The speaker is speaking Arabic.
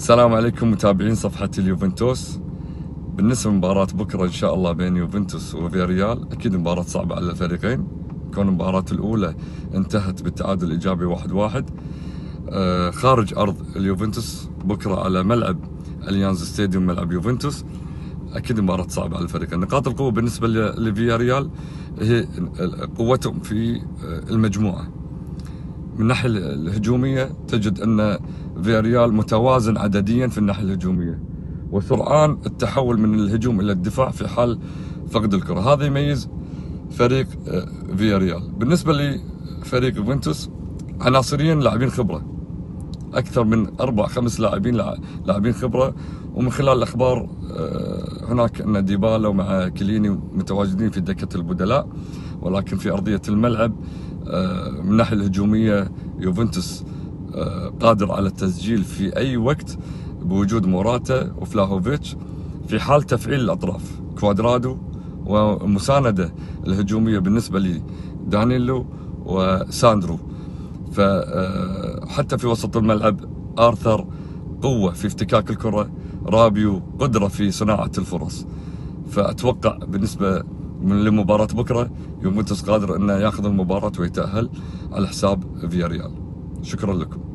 السلام عليكم متابعين صفحة اليوفنتوس. بالنسبة لمباراة بكرة إن شاء الله بين يوفنتوس وفياريال أكيد مباراة صعبة على الفريقين. كون المباراة الأولى انتهت بالتعادل الإيجابي واحد واحد آه، خارج أرض اليوفنتوس بكرة على ملعب أليانز ستاديوم ملعب يوفنتوس. أكيد مباراة صعبة على الفريقين. نقاط القوة بالنسبة لفياريال هي قوتهم في آه، المجموعة. من الناحية الهجومية تجد أن فياريال متوازن عدديا في الناحية الهجومية. وسرعان التحول من الهجوم إلى الدفاع في حال فقد الكرة. هذا يميز فريق آه، فياريال. بالنسبة لفريق يوفنتوس عناصريا لاعبين خبرة. أكثر من أربع خمس لاعبين لاعبين خبرة. ومن خلال الأخبار آه، هناك أن ديبالا ومع كيليني متواجدين في دكة البدلاء. ولكن في أرضية الملعب آه، من الناحية الهجومية يوفنتوس قادر على التسجيل في أي وقت بوجود موراتا وفلاهوفيتش في حال تفعيل الأطراف. كوادرادو ومساندة الهجومية بالنسبة لدانيلو وساندرو. فحتى في وسط الملعب آرثر قوة في افتكاك الكرة رابيو قدرة في صناعة الفرص. فأتوقع بالنسبة من لمباراة بكرة. يوفنتوس قادر أنه ياخذ المباراة ويتأهل على حساب فياريال. شكرا لكم.